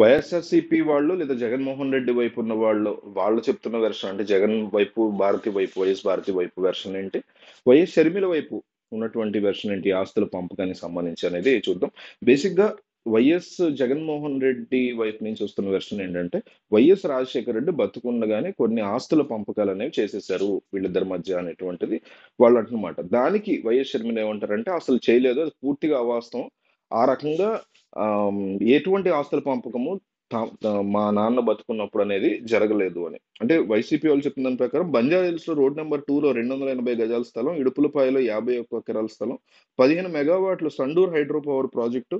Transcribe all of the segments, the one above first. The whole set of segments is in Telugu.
వైఎస్ఆర్సీపీ వాళ్ళు లేదా జగన్మోహన్ రెడ్డి వైపు ఉన్న వాళ్ళు వాళ్ళు చెప్తున్న వెర్షన్ అంటే జగన్ వైపు భారతి వైపు వైఎస్ భారతి వైపు వెర్షన్ ఏంటి? వైఎస్ షర్మిల వైపు ఉన్నటువంటి వెర్షన్ ఏంటి? ఆస్తుల పంపకానికి సంబంధించి అనేది చూద్దాం. బేసిక్గా వైఎస్ జగన్మోహన్ రెడ్డి వైపు నుంచి వస్తున్న వెర్షన్ ఏంటంటే వైఎస్ రాజశేఖర రెడ్డి బతుకుండగానే కొన్ని ఆస్తుల పంపకాలు అనేవి చేసేసారు వీళ్ళిద్దరి మధ్య అనేటువంటిది వాళ్ళు అంటున్నమాట దానికి వైఎస్ షర్మిల ఏమంటారంటే అసలు చేయలేదు అది పూర్తిగా అవాస్తవం. ఆ రకంగా ఎటువంటి ఆస్తుల పంపకము మా నాన్న బతుకున్నప్పుడు అనేది జరగలేదు అని. అంటే వైసీపీ వాళ్ళు చెప్పిన దాని ప్రకారం బంజారా హిల్స్లో రోడ్ నెంబర్ టూలో రెండు వందల ఎనభై గజాల స్థలం ఇడుపులపాయలో యాభై ఒక్క ఎకరాల స్థలం పదిహేను మెగావాట్ల Sandur hydro power project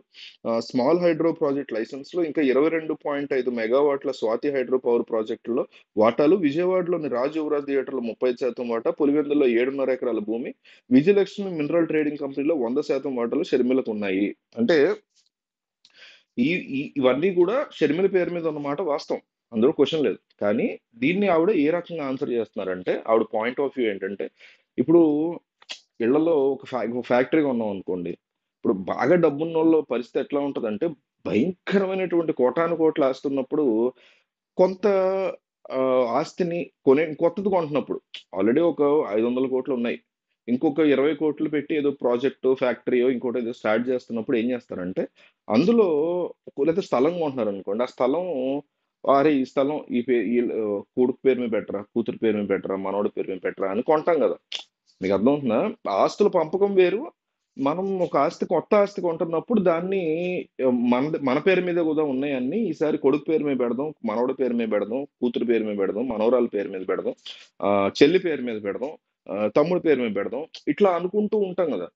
small hydro project లైసెన్స్లో ఇంకా ఇరవై రెండు పాయింట్ ఐదు మెగావాట్ల స్వాతి హైడ్రో పవర్ ప్రాజెక్టులో వాటాలు విజయవాడలోని రాజ్ యువరాజ్ థియేటర్లో ముప్పై శాతం వాటా పులివెందులో ఏడున్నర ఎకరాల భూమి విజయలక్ష్మి మినరల్ ట్రేడింగ్ కంపెనీలో వంద శాతం వాటాలు షర్మిలకు ఉన్నాయి అంటే ఈ ఇవన్నీ కూడా షర్మిల పేరు మీద ఉన్నమాట వాస్తవం. అందులో క్వశ్చన్ లేదు. కానీ దీన్ని ఆవిడ ఏ రకంగా ఆన్సర్ చేస్తున్నారంటే ఆవిడ పాయింట్ ఆఫ్ వ్యూ ఏంటంటే ఇప్పుడు ఇళ్ళలో ఒక ఫ్యా ఫ్యాక్టరీగా ఉన్నాం అనుకోండి. ఇప్పుడు బాగా డబ్బున్న వాళ్ళ పరిస్థితి ఎట్లా ఉంటుందంటే భయంకరమైనటువంటి కోటాను కోట్లు ఆస్తున్నప్పుడు కొంత ఆస్తిని కొనే కొత్తది కొంటున్నప్పుడు ఆల్రెడీ ఒక ఐదు వందల కోట్లు ఉన్నాయి. ఇంకొక ఇరవై కోట్లు పెట్టి ఏదో ప్రాజెక్టు ఫ్యాక్టరీయో ఇంకోటి ఏదో స్టార్ట్ చేస్తున్నప్పుడు ఏం చేస్తారంటే అందులో లేదా స్థలం కొంటున్నారు అనుకోండి ఆ స్థలం అరే ఈ స్థలం ఈ పే ఈ కొడుకు పేరు మీద పెట్టరా కూతురు పేరు మీద పెట్టరా మనవడి పేరు మీద పెట్టరా అని కొంటాం కదా. మీకు అర్థమవుతుందా? ఆస్తుల పంపకం వేరు. మనం ఒక ఆస్తి కొత్త ఆస్తి కొంటున్నప్పుడు దాన్ని మన మన పేరు మీద కూడా ఉన్నాయన్నీ ఈసారి కొడుకు పేరు మీద పెడదాం మనవడి పేరు మీద పెడదాం కూతురు పేరు మీద పెడదాం మనవరాల పేరు మీద పెడదాం చెల్లి పేరు మీద పెడదాం. తమ్ముడు పేరు మీద పెడదాం. ఇట్లా అనుకుంటూ ఉంటాం కదా.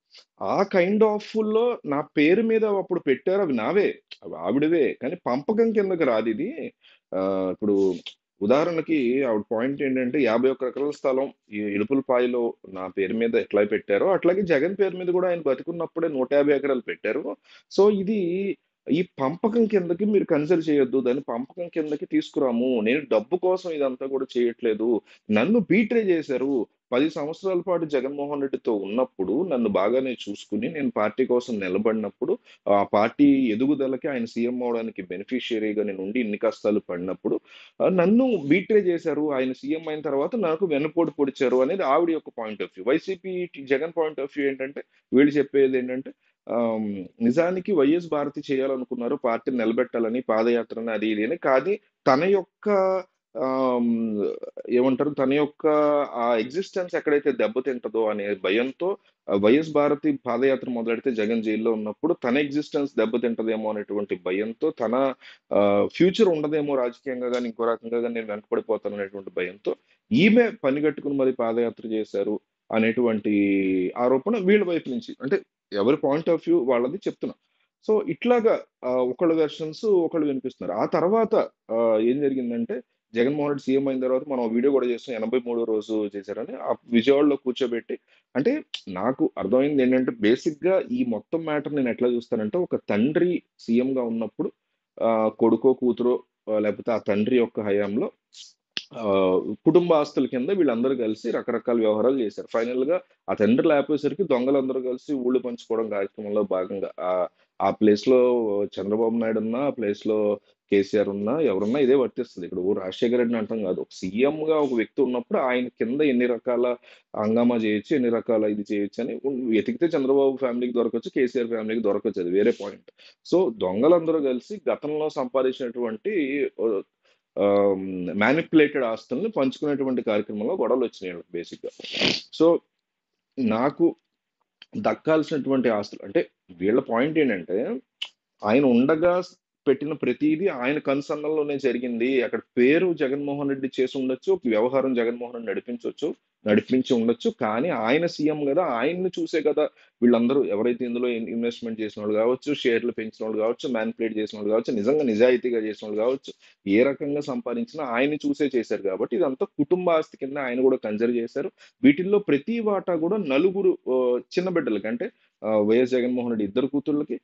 ఆ కైండ్ ఆఫ్లో నా పేరు మీద అప్పుడు పెట్టారు అవి నావే. అవి ఆవిడవే. కానీ పంపకం కిందకి రాదు ఇది. ఆ, ఇప్పుడు ఉదాహరణకి ఆవిడ పాయింట్ ఏంటంటే యాభై ఒక్క ఎకరాల స్థలం ఈ ఇడుపులపాయలో నా పేరు మీద ఎట్లా పెట్టారో అట్లాగే జగన్ పేరు మీద కూడా ఆయన బతికున్నప్పుడే నూట యాభై ఎకరాలు పెట్టారు. సో ఇది ఈ పంపకం కిందకి మీరు కన్సిడర్ చేయొద్దు. దాన్ని పంపకం కిందకి తీసుకురాము. నేను డబ్బు కోసం ఇదంతా కూడా చేయట్లేదు. నన్ను బీట్రే చేశారు. పది సంవత్సరాల పాటు జగన్మోహన్ రెడ్డితో ఉన్నప్పుడు నన్ను బాగానే చూసుకుని నేను పార్టీ కోసం నిలబడినప్పుడు ఆ పార్టీ ఎదుగుదలకి ఆయన సీఎం అవడానికి బెనిఫిషియరీగా నేను ఉండి ఇన్ని కష్టాలు పడినప్పుడు నన్ను బీట్రే చేశారు. ఆయన సీఎం అయిన తర్వాత నాకు వెన్నుపోటు పొడిచారు అనేది ఆవిడ యొక్క point of view YCP Jagan point of view ఏంటంటే వీళ్ళు చెప్పేది ఏంటంటే నిజానికి వైఎస్ భారతి చేయాలనుకున్నారు పార్టీని నిలబెట్టాలని పాదయాత్రని అది ఇది అని కానీ తన యొక్క ఆమ్, ఏమంటారు? తన యొక్క ఆ ఎగ్జిస్టెన్స్ ఎక్కడైతే దెబ్బతింటదో అనే భయంతో వైఎస్ భారతి పాదయాత్ర మొదలెడితే జగన్ జైల్లో ఉన్నప్పుడు తన ఎగ్జిస్టెన్స్ దెబ్బతింటదేమో అనేటువంటి భయంతో తన ఫ్యూచర్ ఉండదేమో రాజకీయంగా కానీ ఇంకో రకంగా కానీ నేను వెనకబడిపోతాను అనేటువంటి భయంతో ఈమె పనిగట్టుకుని మరి పాదయాత్ర చేశారు అనేటువంటి ఆరోపణ వీళ్ళ వైపు నుంచి. అంటే ఎవరి పాయింట్ ఆఫ్ వ్యూ వాళ్ళది చెప్తున్నా. సో ఇట్లాగా ఒకళ్ళు ఒకళ్ళ వెర్షన్స్ ఒకళ్ళు వినిపిస్తున్నారు. ఆ తర్వాత ఏం జరిగిందంటే జగన్మోహన్ రెడ్డి సీఎం అయిన తర్వాత మనం వీడియో కూడా చేస్తాం ఎనభై మూడో రోజు చేశారని. ఆ విజయవాడలో కూర్చోబెట్టి అంటే నాకు అర్థమైంది ఏంటంటే బేసిక్గా ఈ మొత్తం మ్యాటర్ నేను ఎట్లా చూస్తానంటే ఒక తండ్రి సీఎంగా ఉన్నప్పుడు ఆ కొడుకో కూతురో లేకపోతే ఆ తండ్రి యొక్క హయాంలో కుటుంబ ఆస్తుల కింద వీళ్ళందరూ కలిసి రకరకాల వ్యవహారాలు చేశారు. ఫైనల్గా ఆ తండ్రి లేకపోయేసరికి దొంగలందరూ కలిసి ఊళ్ళు పంచుకోవడం కార్యక్రమంలో భాగంగా ఆ ప్లేస్లో ప్లేస్లో చంద్రబాబు నాయుడు ఉన్న ఆ ప్లేస్లో కేసీఆర్ ఉన్నా ఎవరున్నా ఇదే వర్తిస్తుంది. ఇక్కడ ఊరు రాజశేఖర రెడ్డిని అంటాం కాదు. ఒక సీఎం గా ఒక వ్యక్తి ఉన్నప్పుడు ఆయన కింద ఎన్ని రకాల హంగామా చేయొచ్చు ఎన్ని రకాల ఇది చేయొచ్చు అని వెతికితే చంద్రబాబు ఫ్యామిలీకి దొరకచ్చు కేసీఆర్ ఫ్యామిలీకి దొరకచ్చు అది వేరే పాయింట్. సో దొంగలందరూ కలిసి గతంలో సంపాదించినటువంటి మ్యానిపులేటెడ్ ఆస్తుల్ని పంచుకునేటువంటి కార్యక్రమంలో గొడవలు వచ్చినాయి బేసిక్గా సో నాకు దక్కాల్సినటువంటి ఆస్తులు అంటే వీళ్ళ పాయింట్ ఏంటంటే ఆయన ఉండగా పెట్టిన ప్రతిదీ ఆయన కన్సర్న్లోనే జరిగింది. అక్కడ పేరు జగన్మోహన్ రెడ్డి చేసి ఉండొచ్చు వ్యవహారం జగన్మోహన్ రెడ్డి నడిపించవచ్చు నడిపించి ఉండొచ్చు. కానీ ఆయన సీఎం కదా ఆయన్ని చూసే కదా వీళ్ళందరూ ఎవరైతే ఇందులో ఇన్వెస్ట్మెంట్ చేసిన వాళ్ళు కావచ్చు షేర్లు పెంచిన వాళ్ళు కావచ్చు మ్యాన్పులేట్ చేసిన వాళ్ళు కావచ్చు నిజంగా నిజాయితీగా చేసిన వాళ్ళు కావచ్చు ఏ రకంగా సంపాదించినా ఆయన్ని చూసే చేశారు కాబట్టి ఇదంతా కుటుంబ ఆస్తి కింద ఆయన కూడా కన్సిడర్ చేశారు. వీటిల్లో ప్రతి వాటా కూడా నలుగురు చిన్న బిడ్డలకి అంటే వైఎస్ జగన్మోహన్ రెడ్డి ఇద్దరు కూతుర్లకి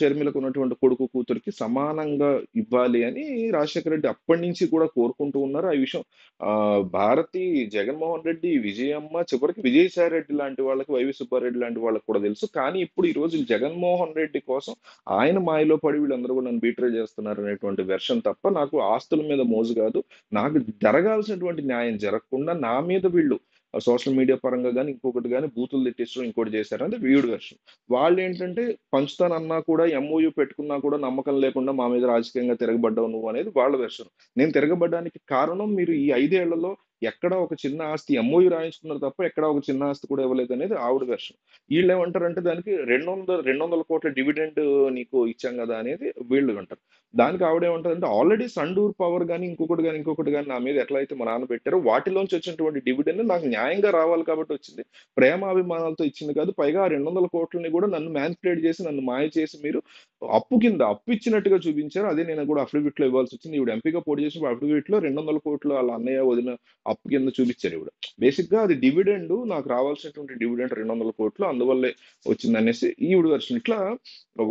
షర్మిలకు ఉన్నటువంటి కొడుకు కూతురికి సమానంగా ఇవ్వాలి అని రాజశేఖర రెడ్డి అప్పటి నుంచి కూడా కోరుకుంటూ ఉన్నారు. ఆ విషయం ఆ భారతి జగన్మోహన్ రెడ్డి విజయమ్మ చివరికి విజయసాయి రెడ్డి లాంటి వాళ్ళకి వైవి సుబ్బారెడ్డి లాంటి వాళ్ళకి కూడా కూడా తెలుసు. కానీ ఇప్పుడు ఈ రోజు జగన్మోహన్ రెడ్డి కోసం ఆయన మాయలో పడి వీళ్ళందరూ కూడా నన్ను బీట్రే చేస్తున్నారు అనేటువంటి వెర్షన్ తప్ప నాకు ఆస్తుల మీద మోజు కాదు. నాకు జరగాల్సినటువంటి న్యాయం జరగకుండా నా మీద వీళ్ళు సోషల్ మీడియా పరంగా కానీ ఇంకొకటి కానీ బూతులు తిట్టించడం ఇంకోటి చేశారు. అంటే వీడు వెర్షన్ వాళ్ళు ఏంటంటే పంచుతానన్నా కూడా ఎంఓయూ పెట్టుకున్నా కూడా నమ్మకం లేకుండా మా మీద రాజకీయంగా తిరగబడ్డావు నువ్వు అనేది వాళ్ళ వెర్షన్. నేను తిరగబడ్డానికి కారణం మీరు ఈ ఐదేళ్ళలో ఎక్కడ ఒక చిన్న ఆస్తి ఎంఓయూ రాయించుకున్నారు తప్ప ఎక్కడ ఒక చిన్న ఆస్తి కూడా ఇవ్వలేదు అనేది ఆవిడ వెర్షన్ వీళ్ళు ఏమంటారంటే దానికి రెండు వందల రెండు వందల కోట్ల డివిడెండ్ నీకు ఇచ్చాం కదా అనేది వీళ్ళు అంటారు. దానికి ఆవిడ ఏమంటారంటే ఆల్రెడీ సండూర్ పవర్ కానీ ఇంకొకటి కానీ ఇంకొకటి కానీ నా మీద ఎట్లా అయితే మా నాన్న పెట్టారో వాటిలోంచి వచ్చినటువంటి డివిడెండ్ నాకు న్యాయంగా రావాలి కాబట్టి వచ్చింది. ప్రేమాభిమానాలతో ఇచ్చింది కాదు పైగా ఆ రెండు వందల కోట్లని కూడా నన్ను మ్యాన్పులేట్ చేసి నన్ను మాయ చేసి మీరు అప్పు కింద అప్పు ఇచ్చినట్టుగా చూపించారు. అదే నేను కూడా అఫిడవిట్లో ఇవ్వాల్సి వచ్చింది. ఇవిడ ఎంపీగా పోటీ చేసిన అఫిడవిట్లో రెండు వందల కోట్లు వాళ్ళ అన్నయ్య వదిన అప్పు కింద చూపించారు ఇవిడ బేసిక్గా అది డివిడెండ్ నాకు రావాల్సినటువంటి డివిడెండ్ రెండు వందల కోట్లు అందువల్లే వచ్చింది అనేసి ఈవిడ వెర్షన్ ఇట్లా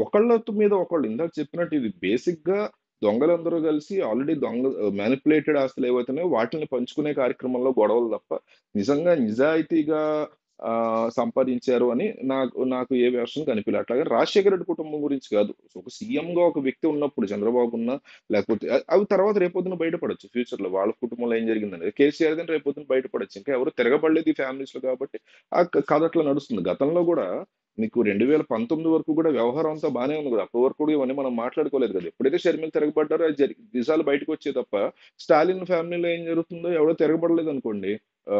ఒకళ్ళ మీద ఒకళ్ళు ఇందాక చెప్పినట్టు ఇది బేసిక్గా దొంగలందరూ కలిసి ఆల్రెడీ దొంగ మ్యానిపులేటెడ్ ఆస్తులు ఏవైతున్నాయో వాటిని పంచుకునే కార్యక్రమంలో గొడవలు తప్ప నిజంగా నిజాయితీగా సంపాదించారు అని నాకు నాకు ఏ వెర్షన్ కనిపించలేదు. అట్లాగే రాజశేఖర రెడ్డి కుటుంబం గురించి కాదు. ఒక సీఎం గా ఒక వ్యక్తి ఉన్నప్పుడు చంద్రబాబు ఉన్నా లేకపోతే అవి తర్వాత రేపొద్దున బయటపడచ్చు. ఫ్యూచర్లో వాళ్ళ కుటుంబంలో ఏం జరిగిందని కేసీఆర్ కేసీఆర్దని రేపొద్దున బయటపడచ్చు. ఇంకా ఎవరు తిరగబడలేదు ఈ ఫ్యామిలీస్లో కాబట్టి ఆ కథ అట్లా నడుస్తుంది. గతంలో కూడా మీకు రెండు వేల పంతొమ్మిది వరకు కూడా వ్యవహారం అంతా బాగానే ఉంది కదా. అప్పటి వరకు కూడా ఇవన్నీ మనం మాట్లాడుకోలేదు కదా. ఎప్పుడైతే షర్మిల తిరగబడ్డారో అది జరి నిజాలు బయటకు వచ్చే తప్ప స్టాలిన్ ఫ్యామిలీలో ఏం జరుగుతుందో ఎవడో తిరగబడలేదు అనుకోండి ఆ,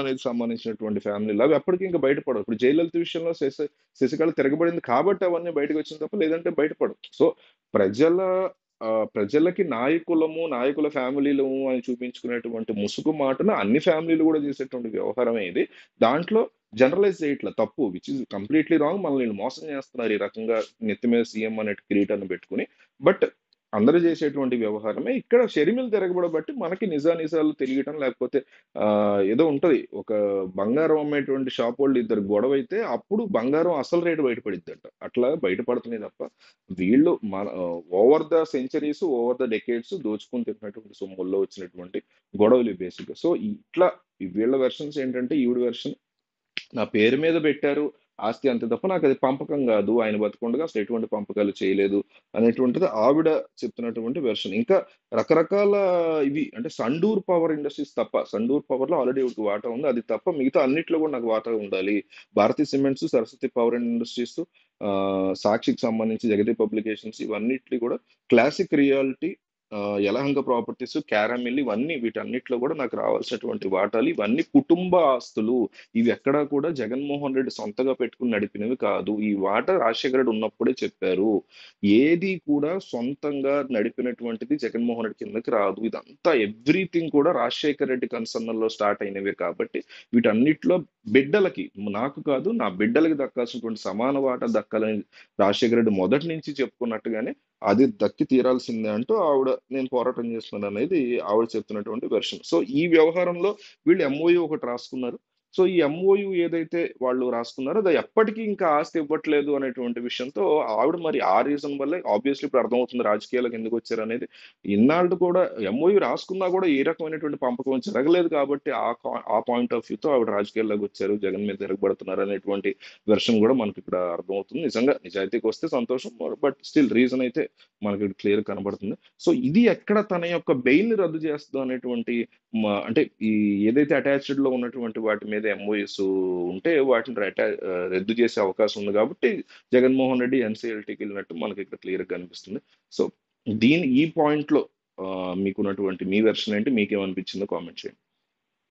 అనేది సంబంధించినటువంటి ఫ్యామిలీలు అవి అప్పటికి ఇంకా బయటపడవు. ఇప్పుడు జయలలిత విషయంలో శశి శశికళ తిరగబడింది కాబట్టి అవన్నీ బయటకు వచ్చింది తప్ప లేదంటే బయటపడవు. సో ప్రజల ఆ, ప్రజలకి నాయకులము నాయకుల ఫ్యామిలీలము అని చూపించుకునేటువంటి ముసుగు మాటను అన్ని ఫ్యామిలీలు కూడా చేసేటువంటి వ్యవహారమే ఇది. దాంట్లో జనరలైజ్ చేయట్ల తప్పు విచ్ ఇస్ కంప్లీట్లీ రాంగ్ మనల్ని మోసం చేస్తున్నారు ఈ రకంగా నెత్తి మీద సీఎం అనే కిరీటాన్ని పెట్టుకుని. బట్ అందరూ చేసేటువంటి వ్యవహారమే. ఇక్కడ షర్మిల తిరగబడబట్టి మనకి నిజా నిజాలు తెలియటం లేకపోతే ఏదో ఉంటది. ఒక బంగారం అమ్మేటువంటి షాప్ వాళ్ళు ఇద్దరు గొడవ అయితే అప్పుడు బంగారం అసలు రేటు బయటపడిద్దంట. అట్లా బయటపడుతున్నాయి తప్ప వీళ్ళు మన over the centuries over the decades దోచుకుని తిన్నటువంటి సొమ్ముల్లో వచ్చినటువంటి గొడవలు బేసిక్ సో ఇట్లా వీళ్ళ వెర్షన్స్ ఏంటంటే ఈవిడ వెర్షన్ నా పేరు మీద పెట్టారు ఆస్తి అంతే తప్ప నాకు అది పంపకం కాదు. ఆయన బతుకుండగా అసలు ఎటువంటి పంపకాలు చేయలేదు అనేటువంటిది ఆవిడ చెప్తున్నటువంటి వెర్షన్. ఇంకా రకరకాల ఇవి అంటే సండూర్ పవర్ ఇండస్ట్రీస్ తప్ప సండూర్ పవర్లో ఆల్రెడీ ఒక వాటా ఉంది. అది తప్ప మిగతా అన్నిట్లో కూడా నాకు వాటా ఉండాలి. Bharathi cements Saraswathi power industries సాక్షికి సంబంధించి జగతి పబ్లికేషన్స్ ఇవన్నిటి కూడా క్లాసిక్ రియాలిటీ యలహంక ప్రాపర్టీస్ క్యారమిల్ ఇవన్నీ వీటన్నిటిలో కూడా నాకు రావాల్సినటువంటి వాటాలు. ఇవన్నీ కుటుంబ ఆస్తులు. ఇవి ఎక్కడా కూడా జగన్మోహన్ రెడ్డి సొంతగా పెట్టుకుని నడిపినవి కాదు. ఈ వాట రాజశేఖర రెడ్డి ఉన్నప్పుడే చెప్పారు ఏది కూడా సొంతంగా నడిపినటువంటిది జగన్మోహన్ రెడ్డి కిందకి రాదు. ఇదంతా ఎవ్రీథింగ్ కూడా రాజశేఖర రెడ్డి కన్సర్న్లో స్టార్ట్ అయినవే కాబట్టి వీటన్నిటిలో బిడ్డలకి నాకు కాదు నా బిడ్డలకి దక్కాల్సినటువంటి సమాన వాటా దక్కాలని రాజశేఖర రెడ్డి మొదటి నుంచి చెప్పుకున్నట్టుగానే అది దక్కి తీరాల్సిందే అంటూ ఆవిడ నేను పోరాటం చేస్తున్నాను అనేది ఆవిడ చెప్తున్నటువంటి వెర్షన్. సో ఈ వ్యవహారంలో వీళ్ళు ఎంఓయూ ఒకటి రాసుకున్నారు. సో ఈ ఎంఓయు ఏదైతే వాళ్ళు రాసుకున్నారో అది ఎప్పటికీ ఇంకా ఆస్తి ఇవ్వట్లేదు అనేటువంటి విషయంతో ఆవిడ మరి ఆ రీజన్ వల్లే ఆబ్వియస్లీ ఇప్పుడు అర్థమవుతుంది రాజకీయాలకు ఎందుకు వచ్చారు అనేది. ఇన్నాళ్ళు కూడా ఎంఓయు రాసుకున్నా కూడా ఏ రకమైనటువంటి పంపకం జరగలేదు కాబట్టి ఆ కా- ఆ పాయింట్ ఆఫ్ వ్యూతో ఆవిడ రాజకీయాల్లోకి వచ్చారు జగన్ మీద తిరగబడుతున్నారు అనేటువంటి వెర్షన్ కూడా మనకి ఇక్కడ అర్థమవుతుంది. నిజంగా నిజాయితీకి వస్తే సంతోషం బట్ స్టిల్ రీజన్ అయితే మనకి క్లియర్ కనబడుతుంది. సో ఇది ఎక్కడ తన యొక్క బెయిల్ రద్దు చేస్తుందో అనేటువంటి అంటే ఈ ఏదైతే అటాచ్డ్లో ఉన్నటువంటి వాటి మీద ఎంఓఎస్ ఉంటే వాటిని అటా రద్దు చేసే అవకాశం ఉంది కాబట్టి జగన్మోహన్ రెడ్డి ఎన్సీఎల్టీకి వెళ్ళినట్టు మనకి ఇక్కడ క్లియర్గా కనిపిస్తుంది. సో దీని ఈ పాయింట్లో మీకున్నటువంటి మీ వెర్షన్ ఏంటి? మీకేమనిపించిందో కామెంట్ చేయండి.